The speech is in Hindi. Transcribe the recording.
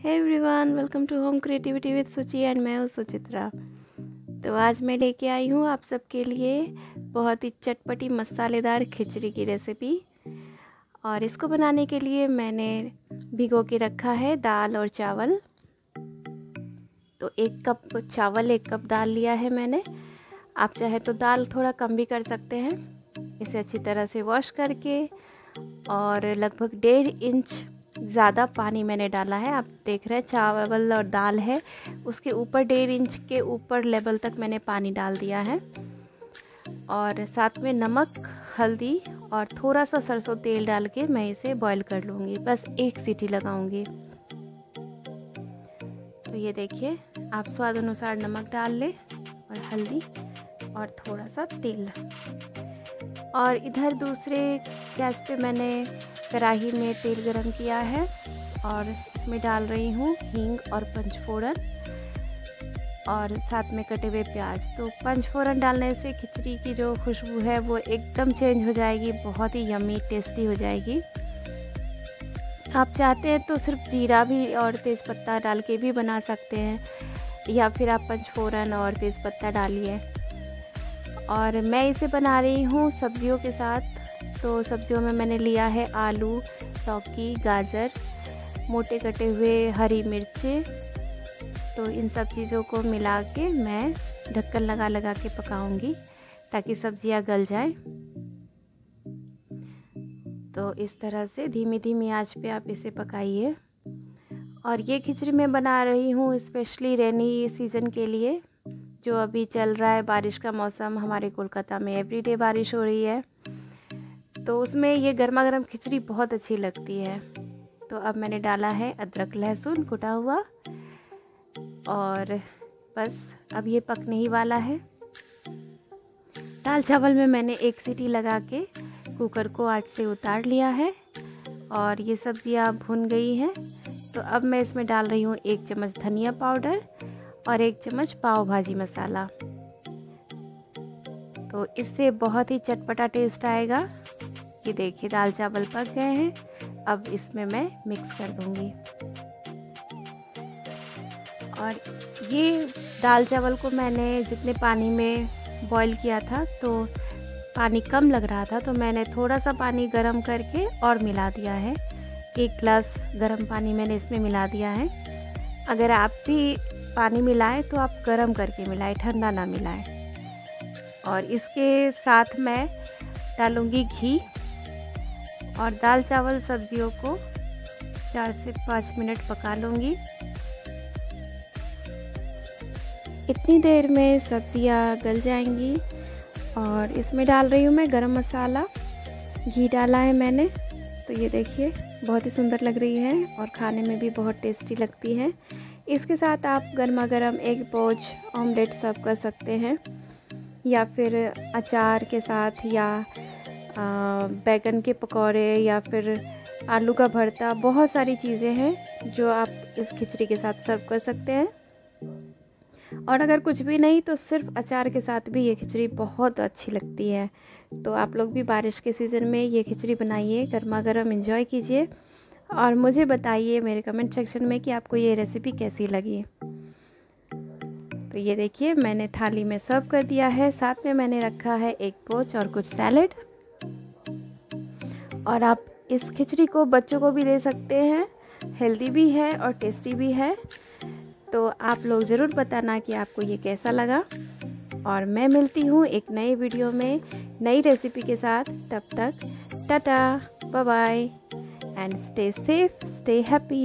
Hey everyone welcome to home creativity with Suchi and मैं हूँ सुचित्रा। तो आज मैं लेके आई हूँ आप सबके लिए बहुत ही चटपटी, मसालेदार खिचड़ी की रेसिपी और इसको बनाने के लिए मैंने भिगो के रखा है दाल और चावल। तो एक कप चावल, एक कप दाल लिया है मैंने। आप चाहे तो दाल थोड़ा कम भी कर सकते हैं। इसे अच्छी तरह से वॉश करके और लगभग डेढ़ इंच ज़्यादा पानी मैंने डाला है। आप देख रहे हैं, चावल और दाल है। उसके ऊपर, डेढ़ इंच के ऊपर लेवल तक मैंने पानी डाल दिया है। और साथ में नमक, हल्दी और थोड़ा सा सरसों तेल डाल के मैं इसे बॉईल कर लूँगी। बस एक सीटी लगाऊँगी। तो ये देखिए, आप स्वाद अनुसार नमक डाल लें और हल्दी और थोड़ा सा तेल। और इधर दूसरे गैस पे मैंने कढ़ाही में तेल गरम किया है और इसमें डाल रही हूँ हींग और पंचफोड़न और साथ में कटे हुए प्याज। तो पंचफोरन डालने से खिचड़ी की जो खुशबू है वो एकदम चेंज हो जाएगी, बहुत ही यमी टेस्टी हो जाएगी। आप चाहते हैं तो सिर्फ़ जीरा भी और तेज़पत्ता डाल के भी बना सकते हैं या फिर आप पंचफोरन और तेज़पत्ता डालिए। और मैं इसे बना रही हूँ सब्जियों के साथ। तो सब्जियों में मैंने लिया है आलू लौकी गाजर, मोटे कटे हुए हरी मिर्चें। तो इन सब चीज़ों को मिला के मैं ढक्कन लगा लगा के पकाऊँगी ताकि सब्ज़ियाँ गल जाएँ। तो इस तरह से धीमी धीमी आँच पे आप इसे पकाइए। और ये खिचड़ी मैं बना रही हूँ स्पेशली रेनी सीज़न के लिए। जो अभी चल रहा है बारिश का मौसम हमारे कोलकाता में एवरीडे बारिश हो रही है। तो उसमें ये गर्मा गर्म खिचड़ी बहुत अच्छी लगती है। तो अब मैंने डाला है अदरक, लहसुन कुटा हुआ और बस अब ये पकने ही वाला है। दाल चावल में मैंने एक सीटी लगा के कुकर को आट से उतार लिया है और ये सब्ज़ियाँ भुन गई हैं। तो अब मैं इसमें डाल रही हूँ एक चम्मच धनिया पाउडर और एक चम्मच पाव भाजी मसाला। तो इससे बहुत ही चटपटा टेस्ट आएगा। ये देखिए, दाल चावल पक गए हैं। अब इसमें मैं मिक्स कर दूँगी। और ये दाल चावल को मैंने जितने पानी में बॉईल किया था तो पानी कम लग रहा था तो मैंने थोड़ा सा पानी गर्म करके और मिला दिया है। एक गिलास गर्म पानी मैंने इसमें मिला दिया है। अगर आप भी पानी मिलाएँ तो आप गर्म करके मिलाएँ, ठंडा ना मिलाएँ। और इसके साथ मैं डालूँगी घी और दाल चावल सब्जियों को चार से पाँच मिनट पका लूँगी। इतनी देर में सब्ज़ियाँ गल जाएँगी और इसमें डाल रही हूँ मैं गरम मसाला। घी डाला है मैंने तो ये देखिए, बहुत ही सुंदर लग रही है और खाने में भी बहुत टेस्टी लगती है। इसके साथ आप गर्मा गर्म एक पोच ऑमलेट सर्व कर सकते हैं, या फिर अचार के साथ, या बैगन के पकौड़े, या फिर आलू का भरता। बहुत सारी चीज़ें हैं जो आप इस खिचड़ी के साथ सर्व कर सकते हैं। और अगर कुछ भी नहीं तो सिर्फ़ अचार के साथ भी ये खिचड़ी बहुत अच्छी लगती है। तो आप लोग भी बारिश के सीज़न में ये खिचड़ी बनाइए गर्मा गर्म इन्जॉय कीजिए। और मुझे बताइए मेरे कमेंट सेक्शन में कि आपको ये रेसिपी कैसी लगी। तो ये देखिए, मैंने थाली में सर्व कर दिया है। साथ में मैंने रखा है एक पोच और कुछ सैलड और आप इस खिचड़ी को बच्चों को भी दे सकते हैं। हेल्दी भी है और टेस्टी भी है। तो आप लोग ज़रूर बताना कि आपको ये कैसा लगा। और मैं मिलती हूँ एक नए वीडियो में नई रेसिपी के साथ। तब तक, tata bye bye and stay safe stay happy